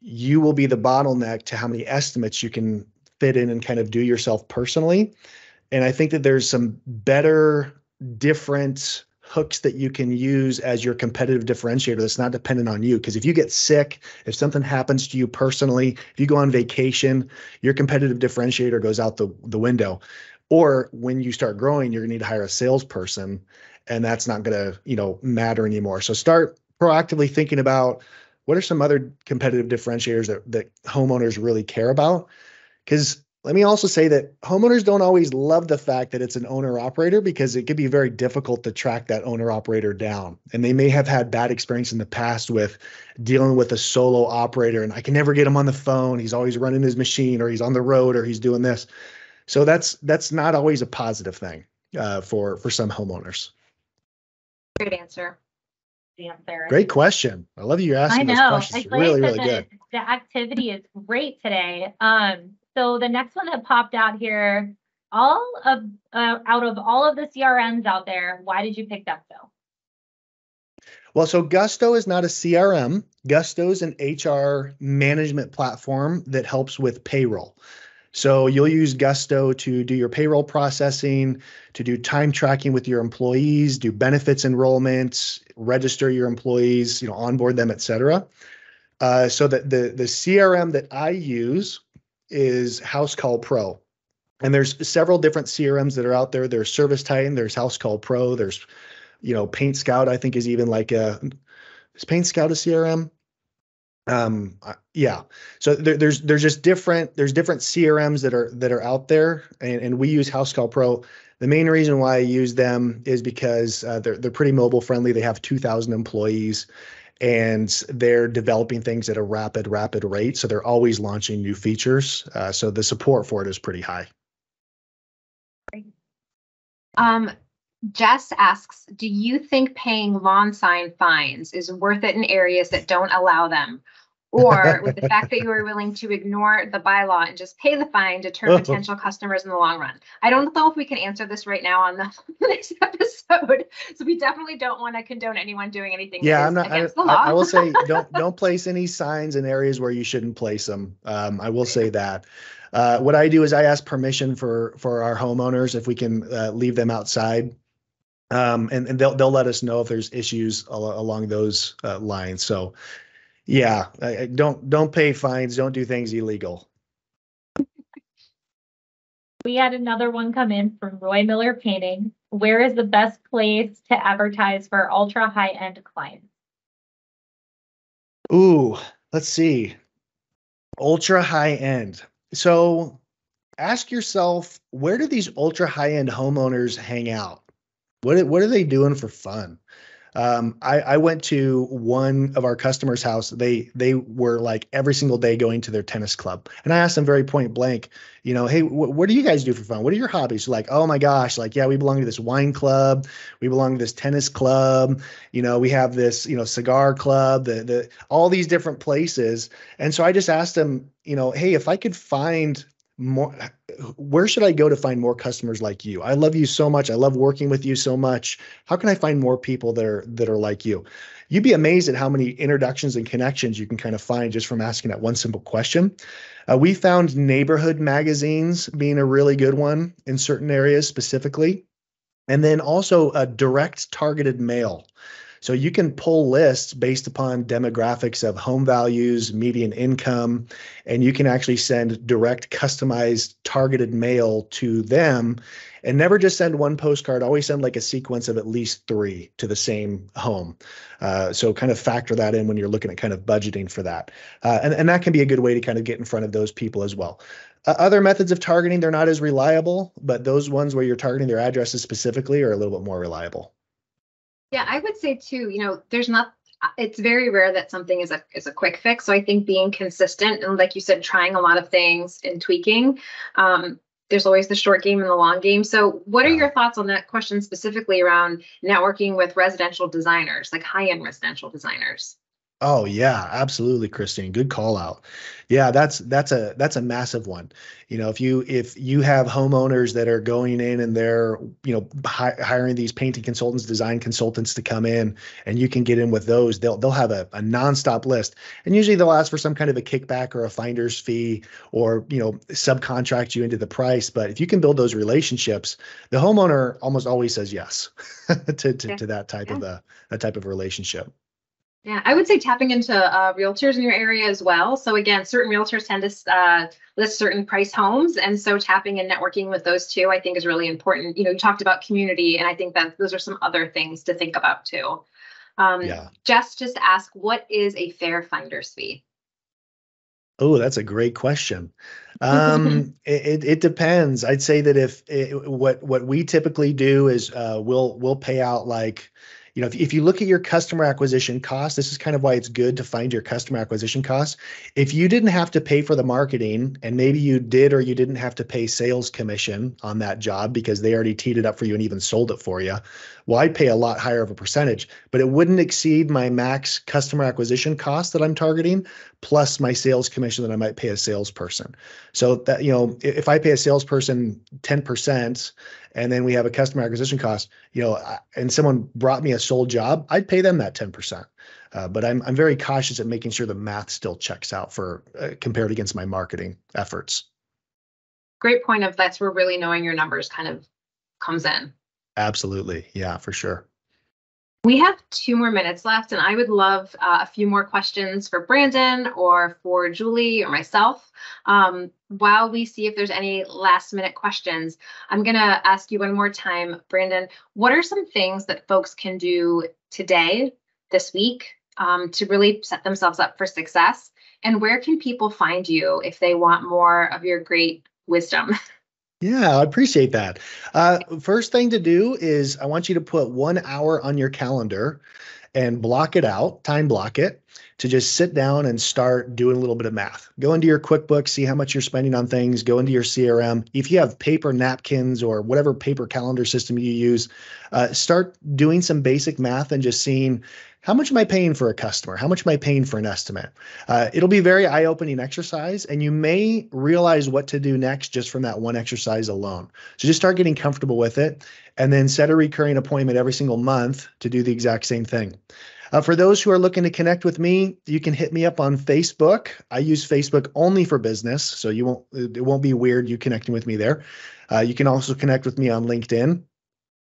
you will be the bottleneck to how many estimates you can fit in and kind of do yourself personally. And I think that there's some better, different hooks that you can use as your competitive differentiator that's not dependent on you. Because if you get sick, if something happens to you personally, if you go on vacation, your competitive differentiator goes out the, the window. Or when you start growing, you're gonna need to hire a salesperson and that's not gonna, you know, matter anymore. So start proactively thinking about what are some other competitive differentiators that, that homeowners really care about? Because let me also say that homeowners don't always love the fact that it's an owner operator because it can be very difficult to track that owner operator down. And they may have had bad experience in the past with dealing with a solo operator and I can never get him on the phone. He's always running his machine or he's on the road or he's doing this. So that's that's not always a positive thing uh, for for some homeowners. Great answer. Answer. Great question. I love you I asking those know. questions. Like, like really, really said, good. the, the activity is great today. Um, so the next one that popped out here, all of uh, out of all of the CRMs out there, why did you pick Gusto? Well, so Gusto is not a CRM. Gusto is an HR management platform that helps with payroll. So you'll use Gusto to do your payroll processing, to do time tracking with your employees, do benefits enrollments, register your employees, you know, onboard them, et cetera. Uh, so that the the CRM that I use is Housecall Pro. And there's several different CRMs that are out there. There's ServiceTitan, there's Housecall Pro, there's you know, PaintScout, I think is even like a is PaintScout a CRM? Um, yeah. So there, there's there's just different there's different CRMs that are that are out there, and, and we use Housecall Pro. The main reason why I use them is because uh, they're they're pretty mobile friendly. They have 2,000 employees, and they're developing things at a rapid rapid rate. So they're always launching new features. Uh, so the support for it is pretty high. Um, Jess asks, do you think paying lawn sign fines is worth it in areas that don't allow them? or with the fact that you are willing to ignore the bylaw and just pay the fine to turn potential customers in the long run? I don't know if we can answer this right now on the next episode. So we definitely don't want to condone anyone doing anything. Yeah, I'm not, I, against the I law. I will say, don't, don't place any signs in areas where you shouldn't place them. Um, I will say that. Uh, what I do is I ask permission for, for our homeowners if we can, uh, leave them outside. Um, and, and they'll, they'll let us know if there's issues al- along those, uh, lines. So, yeah, I, I don't, don't pay fines, don't do things illegal. We had another one come in from Roy Miller Painting. Where is the best place to advertise for ultra high end clients? Ooh, let's see. Ultra high end. So ask yourself, where do these ultra high end homeowners hang out? What what are they doing for fun? Um, I, I went to one of our customers' house. They they were like every single day going to their tennis club, and I asked them very point blank, you know, hey, wh- what do you guys do for fun? What are your hobbies? Like, oh my gosh, like yeah, we belong to this wine club, we belong to this tennis club, you know, we have this you know cigar club, the the all these different places, and so I just asked them, you know, hey, if I could find more where should i go to find more customers like you? I love you so much. I love working with you so much. How can i find more people that are that are like you? You'd be amazed at how many introductions and connections you can kind of find just from asking that one simple question. Uh, we found neighborhood magazines being a really good one in certain areas specifically. And then also a direct targeted mail so you can pull lists based upon demographics of home values, median income, and you can actually send direct customized targeted mail to them and never just send one postcard. Always send like a sequence of at least three to the same home. Uh, so kind of factor that in when you're looking at kind of budgeting for that. Uh, and, and that can be a good way to kind of get in front of those people as well. Uh, other methods of targeting they're not as reliable but those ones where you're targeting their addresses specifically are a little bit more reliable Yeah, I would say too, you know, there's not it's very rare that something is a is a quick fix. So I think being consistent and like you said, trying a lot of things and tweaking. Um, there's always the short game and the long game. So what are your thoughts on that question specifically around networking with residential designers, like high-end residential designers? Oh yeah, absolutely, Christine. Good call out. Yeah, that's that's a that's a massive one. You know, if you if you have homeowners that are going in and they're you know hi- hiring these painting consultants, design consultants to come in, and you can get in with those, they'll they'll have a, a nonstop list, and usually they'll ask for some kind of a kickback or a finder's fee, or you know subcontract you into the price. But if you can build those relationships, the homeowner almost always says yes to to, Yeah. to that type of a that type of relationship. Yeah, I would say tapping into uh, realtors in your area as well. So again, certain realtors tend to uh, list certain price homes, and so tapping and networking with those two, I think, is really important. You know, you talked about community, and I think that those are some other things to think about too. Um, Yeah. Jess just ask, what is a fair finder's fee? Oh, that's a great question. Um, it, it, depends. I'd say that if it, what what we typically do is uh, we'll we'll pay out like, you know, if, if you look at your customer acquisition cost, this is kind of why it's good to find your customer acquisition costs. If you didn't have to pay for the marketing, and maybe you did or you didn't have to pay sales commission on that job because they already teed it up for you and even sold it for you, well, I'd pay a lot higher of a percentage, but it wouldn't exceed my max customer acquisition cost that I'm targeting plus my sales commission that I might pay a salesperson. So that, you know, if I pay a salesperson 10% and then we have a customer acquisition cost, you know, and someone brought me a sold job, I'd pay them that 10%. Uh, but I'm, I'm very cautious at making sure the math still checks out for uh, compared against my marketing efforts. Great point of that's where really knowing your numbers kind of comes in. Absolutely. Yeah, for sure. We have two more minutes left, and I would love uh, a few more questions for Brandon or for Julie or myself. Um, while we see if there's any last minute questions, I'm going to ask you one more time, Brandon. What are some things that folks can do today, this week, um, to really set themselves up for success? And where can people find you if they want more of your great wisdom? Yeah, I appreciate that. Uh, first thing to do is I want you to put one hour on your calendar and block it out, time block it, to just sit down and start doing a little bit of math. Go into your QuickBooks, see how much you're spending on things, go into your CRM. If you have paper napkins or whatever paper calendar system you use, uh, start doing some basic math and just seeing how much am I paying for a customer? How much am I paying for an estimate? Uh, it'll be a very eye opening exercise, and you may realize what to do next just from that one exercise alone. So just start getting comfortable with it and then set a recurring appointment every single month to do the exact same thing. Uh, for those who are looking to connect with me, you can hit me up on Facebook. I use Facebook only for business, so you won't it won't be weird you connecting with me there. Uh, you can also connect with me on LinkedIn.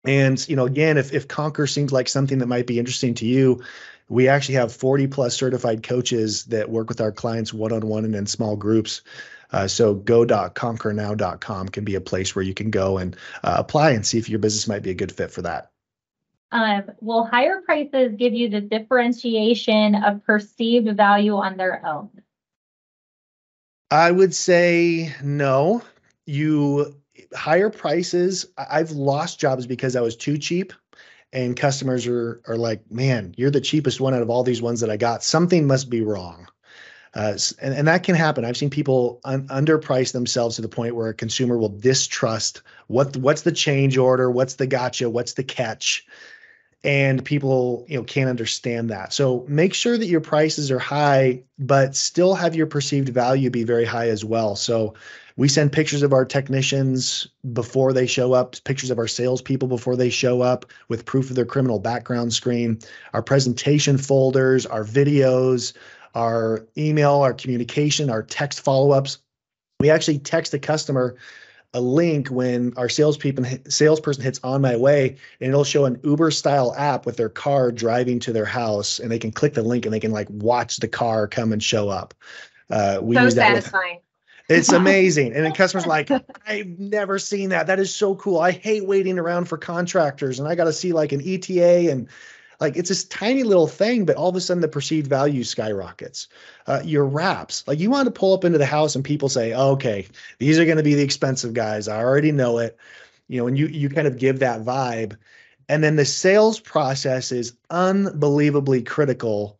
And you know, again, if if Conquer seems like something that might be interesting to you, we actually have 40 plus certified coaches that work with our clients one on one and in small groups. Uh, so go.conquernow.com can be a place where you can go and uh, apply and see if your business might be a good fit for that. Um, will higher prices give you the differentiation of perceived value on their own? I would say no. You higher prices. I've lost jobs because I was too cheap, and customers are are like, "Man, you're the cheapest one out of all these ones that I got. Something must be wrong." Uh, and, and that can happen. I've seen people un- underprice themselves to the point where a consumer will distrust what what's the change order, what's the gotcha, what's the catch, and people you know can't understand that so make sure that your prices are high but still have your perceived value be very high as well so we send pictures of our technicians before they show up pictures of our salespeople before they show up with proof of their criminal background screen our presentation folders our videos our email our communication our text follow-ups we actually text the customer a link when our salespeople salesperson hits on my way, and it'll show an Uber style app with their car driving to their house, and they can click the link and they can like watch the car come and show up. Uh, we so use that satisfying. It's amazing, and then customers like, I've never seen that. That is so cool. I hate waiting around for contractors, and I got to see like an ETA and like it's this tiny little thing, but all of a sudden the perceived value skyrockets. Uh, your wraps, like you want to pull up into the house and people say, oh, okay, these are going to be the expensive guys. I already know it. You know, and you you kind of give that vibe. And then the sales process is unbelievably critical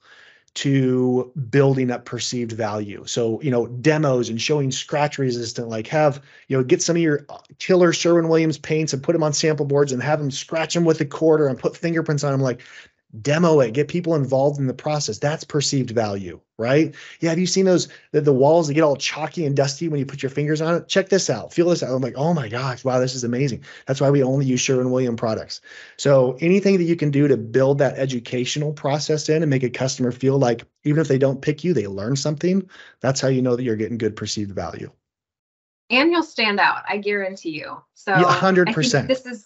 to building up perceived value. So, you know, demos and showing scratch resistant, like have, you know, get some of your killer Sherwin Williams paints and put them on sample boards and have them scratch them with a quarter and put fingerprints on them. Like demo it, get people involved in the process. That's perceived value, right? Yeah. Have you seen those the, the walls that get all chalky and dusty when you put your fingers on it? Check this out. Feel this out. I'm like, oh my gosh, wow, this is amazing. That's why we only use Sherwin Williams products. So anything that you can do to build that educational process in and make a customer feel like even if they don't pick you, they learn something. That's how you know that you're getting good perceived value. And you'll stand out, I guarantee you. So yeah, 100%. this is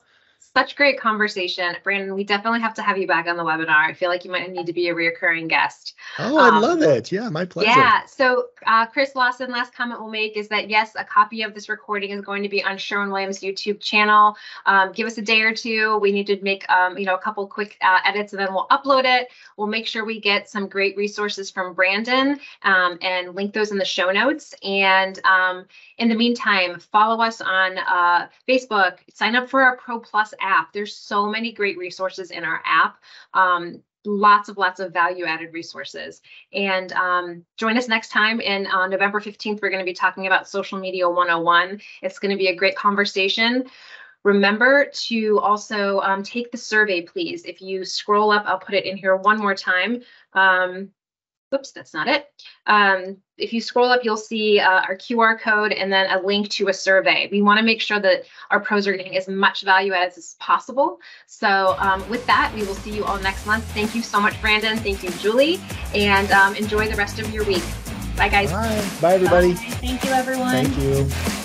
such great conversation. Brandon, we definitely have to have you back on the webinar. I feel like you might need to be a reoccurring guest. Oh, I um, love it. Yeah, my pleasure. Yeah. So, uh, Chris Lawson, last comment we'll make is that yes, a copy of this recording is going to be on Sherwin Williams YouTube channel. Um, give us a day or two. We need to make, um, you know, a couple quick uh, edits and then we'll upload it. We'll make sure we get some great resources from Brandon um, and link those in the show notes. And um, in the meantime, follow us on uh, Facebook, sign up for our Pro Plus app. There's so many great resources in our app. Um, lots of lots of value added resources. And um, join us next time in uh, november 15th we're going to be talking about social media 101 it's going to be a great conversation. Remember to also um, take the survey please. If you scroll up i'll put it in here one more time. Um, Oops, that's not it. Um, if you scroll up, you'll see uh, our QR code and then a link to a survey. We want to make sure that our pros are getting as much value as, as possible. So um, with that, we will see you all next month. Thank you so much, Brandon. Thank you, Julie, and um, enjoy the rest of your week. Bye, guys. Bye. Bye, everybody. Bye. Thank you, everyone. Thank you.